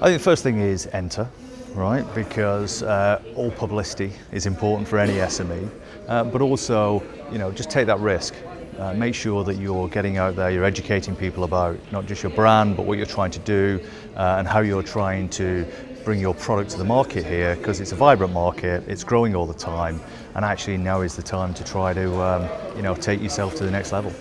I think the first thing is enter, right? Because uh, all publicity is important for any SME, uh, but also, you know, just take that risk. Uh, make sure that you're getting out there, you're educating people about not just your brand, but what you're trying to do uh, and how you're trying to bring your product to the market here because it's a vibrant market, it's growing all the time, and actually now is the time to try to, um, you know, take yourself to the next level.